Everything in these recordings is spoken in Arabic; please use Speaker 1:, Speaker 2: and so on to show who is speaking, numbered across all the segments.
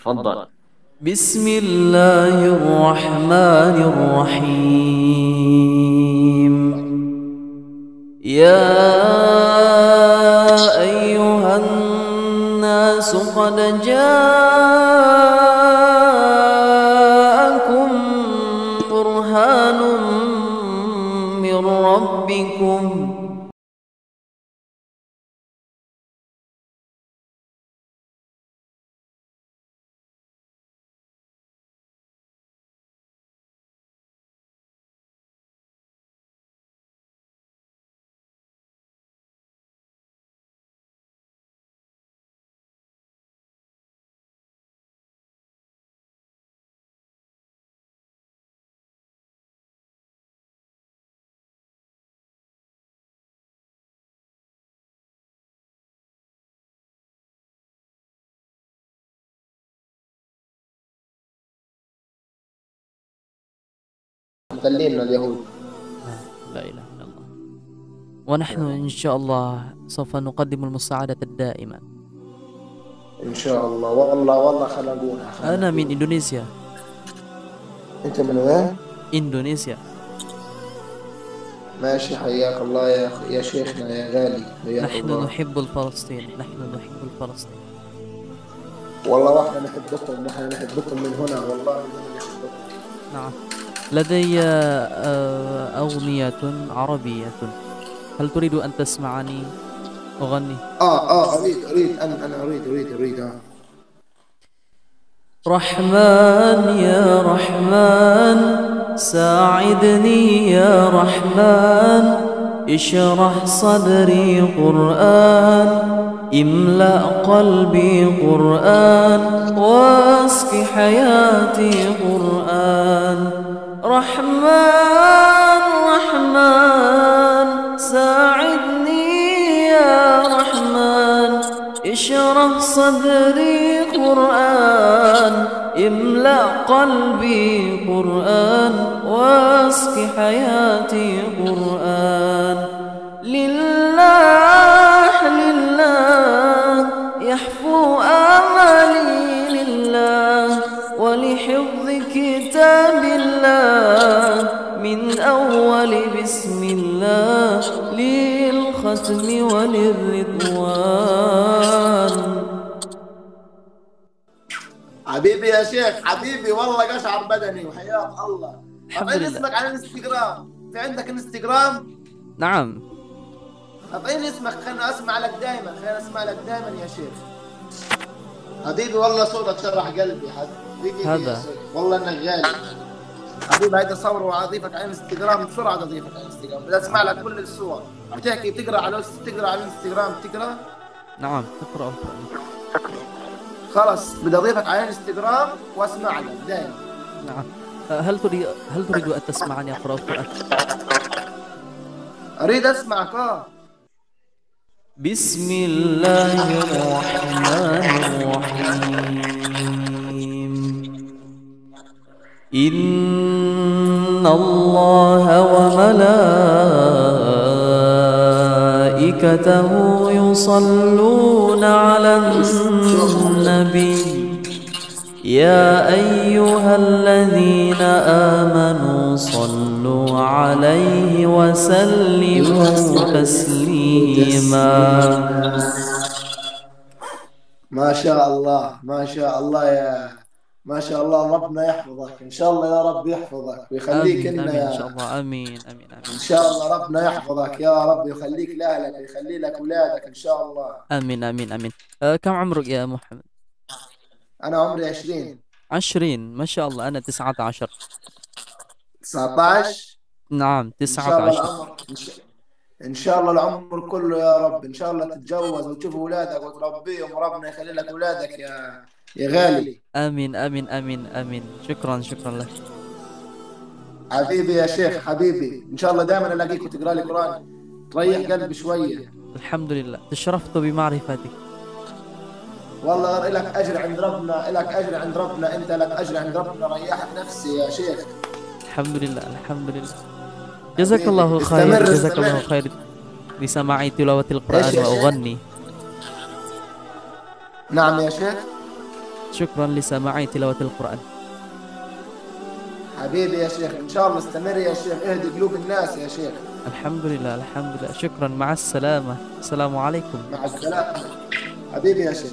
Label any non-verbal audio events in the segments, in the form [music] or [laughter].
Speaker 1: تفضل.
Speaker 2: بسم الله الرحمن الرحيم. يا أيها الناس قد جاءكم برهان من ربكم.
Speaker 3: مذلين اليهود.
Speaker 2: لا إله إلا الله. ونحن إن شاء الله سوف نقدم المساعدة الدائمة.
Speaker 3: إن شاء الله. والله والله خلقونا.
Speaker 2: أنا من إندونيسيا.
Speaker 3: أنت من وين؟
Speaker 2: إندونيسيا.
Speaker 3: ماشي حياك الله يا يا شيخنا يا غالي. حياك
Speaker 2: نحن
Speaker 3: الله.
Speaker 2: نحب الفلسطين نحن نحب الفلسطين.
Speaker 3: والله وإحنا نحبكم نحن نحبكم من هنا والله. نحبكم
Speaker 2: نعم. لدي آه، أغنية عربية. هل تريد أن تسمعني؟ أغني.
Speaker 3: آه أريد أريد أنا أنا أريد أريد أريد. آه
Speaker 2: رحمن يا رحمن ساعدني يا رحمن اشرح صدري قرآن املأ قلبي قرآن واسق حياتي قرآن. رحمن رحمن. ساعدني يا رحمن. اشرح صدري قرآن. املأ قلبي قرآن. واسق حياتي قرآن.
Speaker 3: حبيبي يا شيخ حبيبي والله قشعر بدني وحياة الله.
Speaker 2: أعطيني.
Speaker 3: اسمك على الانستغرام. في عندك انستغرام؟
Speaker 2: نعم.
Speaker 3: أعطيني اسمك خليني أسمع لك دائما خليني أسمع لك دائما يا شيخ. حبيبي والله صوتك شرح قلبي حبيبي
Speaker 2: هذا.
Speaker 3: والله إنك غالي. حبيبي هيدا صور واضيفك على الانستغرام بسرعة اضيفك على الانستغرام. بدي أسمع لك كل الصور. بتحكي بتقرأ على تقرا على الانستغرام بتقرأ؟
Speaker 2: نعم تقرأ.
Speaker 3: خلص بدي اضيفك على الانستغرام واسمع لك دائما
Speaker 2: نعم. هل تريد هل تريد أن تسمعني القرآن؟
Speaker 3: أريد أسمعك. آه
Speaker 2: بسم الله الرحمن الرحيم. إن الله وملائكته يصلون على النبي. يا أيها الذين آمنوا صلوا عليه وسلموا تسليما.
Speaker 3: ما شاء الله ما شاء الله يا ما شاء الله ربنا يحفظك. إن شاء الله يا رب يحفظك. ويخليك
Speaker 2: آمين
Speaker 3: لنا
Speaker 2: آمين إن
Speaker 3: يا
Speaker 2: شاء الله. آمين آمين
Speaker 3: إن
Speaker 2: آمين
Speaker 3: شاء الله ربنا يحفظك. يا رب ويخليك لأهلك ويخلي لك أولادك إن شاء الله.
Speaker 2: آمين آمين آمين. أه كم عمرك يا محمد؟
Speaker 3: أنا عمري 20
Speaker 2: عشرين. ما شاء الله. أنا تسعة عشر.
Speaker 3: 19
Speaker 2: نعم
Speaker 3: إن
Speaker 2: تسعة
Speaker 3: شاء الله
Speaker 2: عشر
Speaker 3: العمر إن شاء- إن شاء الله العمر كله يا رب. إن شاء الله تتجوز وتشوف أولادك وتربيهم. وربنا يخلي لك أولادك يا يا غالي.
Speaker 2: آمين آمين آمين آمين. شكرا شكرا لك.
Speaker 3: حبيبي يا شيخ حبيبي. إن شاء الله دائما ألاقيك وتقرأ لي قرآن. تريح قلبي شوية.
Speaker 2: الحمد لله. تشرفت بمعرفتك.
Speaker 3: والله لك أجر عند ربنا لك أجر عند ربنا أنت لك أجر عند ربنا. ريحت نفسي يا شيخ.
Speaker 2: الحمد لله الحمد لله. جزاك
Speaker 3: حبيبي،
Speaker 2: الله خير
Speaker 3: استمر،
Speaker 2: جزاك. الله خير لسماع تلاوة القرآن؟ وأغني.
Speaker 3: نعم يا شيخ.
Speaker 2: شكرا لسماعي تلاوة القرآن.
Speaker 3: حبيبي يا شيخ إن شاء الله استمر يا شيخ. اهدي قلوب الناس يا شيخ.
Speaker 2: الحمد لله الحمد لله شكرا. مع السلامة. السلام عليكم.
Speaker 3: مع السلامة. حبيبي يا شيخ.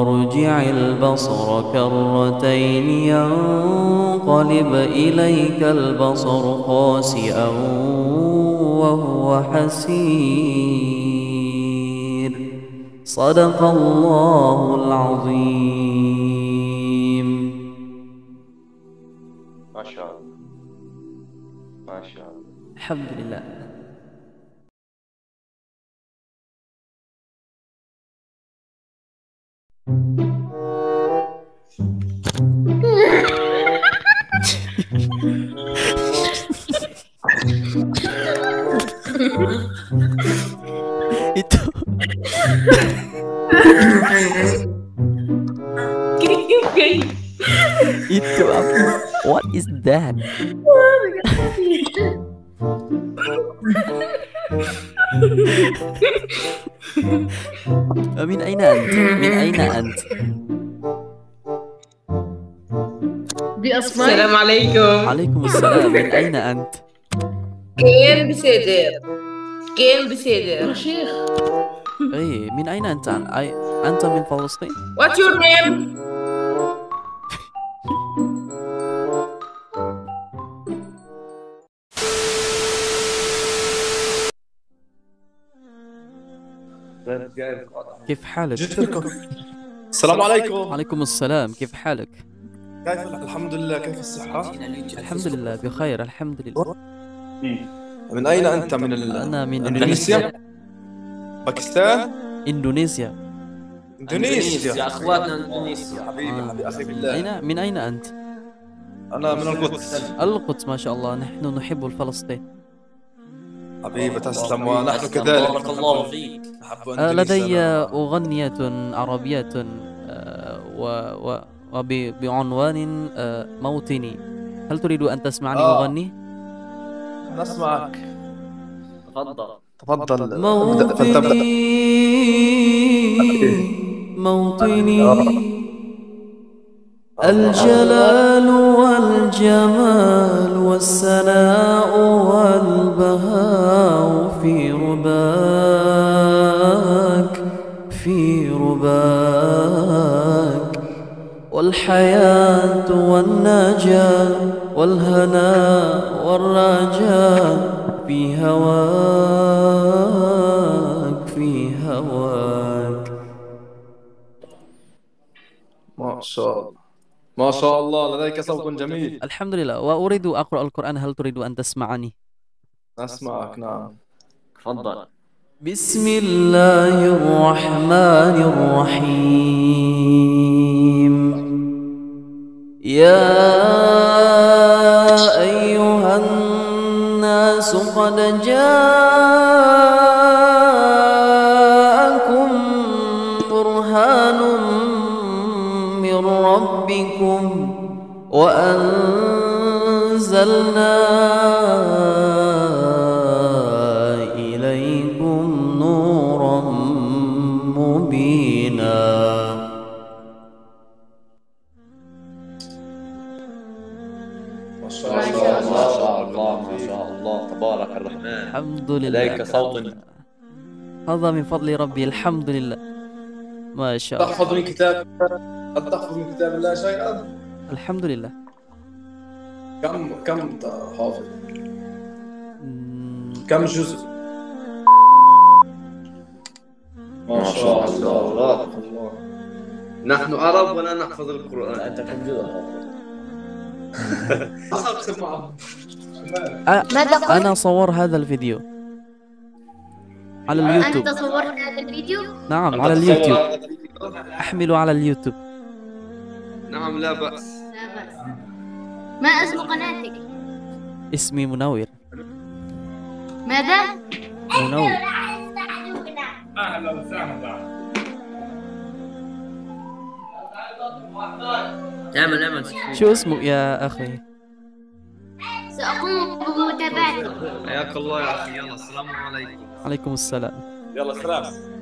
Speaker 2: ارجع البصر كرتين ينقلب إليك البصر خاسئا وهو حسير. صدق الله العظيم.
Speaker 1: ما شاء الله. ما شاء الله.
Speaker 2: الحمد لله. Itu apa? What is that? من أين أنت؟ من أين أنت؟
Speaker 4: بأسماء
Speaker 5: السلام عليكم
Speaker 2: عليكم السلام من أين أنت؟
Speaker 5: كين بسيدر كين بسيدر
Speaker 4: شيخ [laughs]
Speaker 2: أي من أين أنت؟ أي أنت من فلسطين؟
Speaker 5: What's your name?
Speaker 2: كيف حالك؟
Speaker 6: جيت السلام عليكم
Speaker 2: عليكم السلام كيف حالك؟
Speaker 6: كيف الحمد لله كيف الصحة؟
Speaker 2: الحمد لله بخير الحمد لله
Speaker 6: من أين أنت من ال...
Speaker 2: أنا من
Speaker 6: إندونيسيا؟ باكستان؟
Speaker 2: إندونيسيا.
Speaker 6: إندونيسيا.
Speaker 1: أخواتنا إندونيسيا.
Speaker 6: حبيبي. حبيبي أخي بالله
Speaker 2: أين؟ من أين أنت؟
Speaker 6: أنا من القدس.
Speaker 2: القدس ما شاء الله. نحن نحب فلسطين
Speaker 6: حبيبي تسلم ونحن كذلك.
Speaker 1: بارك الله فيك.
Speaker 2: آه،. لدي أغنية عربية آه، و و وب- بعنوان آه، موطني هل تريد أن تسمعني
Speaker 6: آه.
Speaker 2: أغني؟
Speaker 6: نسمعك.
Speaker 1: تفضل.
Speaker 6: تفضل.
Speaker 2: موطني. موطني. الجلال والجمال والسناء والبهاء في رباك في رباك. والحياة والنجاة والهنا والرجاء في هواك.
Speaker 6: شاء الله. ما شاء الله. لديك صوت جميل.
Speaker 2: الحمد لله وأريد أقرأ القرآن. هل تريد أن تسمعني؟
Speaker 6: أسمعك. نعم.
Speaker 1: تفضل.
Speaker 2: بسم الله الرحمن الرحيم. يا أيها الناس قد جاءكم وأنزلنا إليكم نورا مبينا.
Speaker 6: ما شاء
Speaker 5: الله.
Speaker 1: ما شاء الله تبارك الرحمن
Speaker 2: الحمد لله.
Speaker 1: لديك صوت.
Speaker 2: هذا من فضل ربي الحمد لله. ما شاء الله.
Speaker 6: تحفظ من كتاب هل تحفظ من كتاب الله شيئا؟
Speaker 2: الحمد لله.
Speaker 6: كم كم حافظ؟ كم جزء؟
Speaker 1: ما شاء الله.
Speaker 4: نحن عرب ولا نحفظ القرآن
Speaker 1: أنت كم جزء؟
Speaker 2: أنا صور هذا الفيديو على اليوتيوب
Speaker 7: أنت صورت هذا الفيديو؟
Speaker 2: نعم على اليوتيوب أحمله على اليوتيوب
Speaker 4: نعم
Speaker 7: لا بأس ما اسم قناتك؟
Speaker 2: اسمي منور.
Speaker 7: ماذا؟
Speaker 2: منور.
Speaker 4: اعمل اعمل.
Speaker 2: شو اسمك يا أخي؟
Speaker 7: سأقوم بمتابعتك.
Speaker 4: حياك الله يا أخي. يلا السلام عليكم.
Speaker 2: عليكم السلام.
Speaker 6: يلا سلام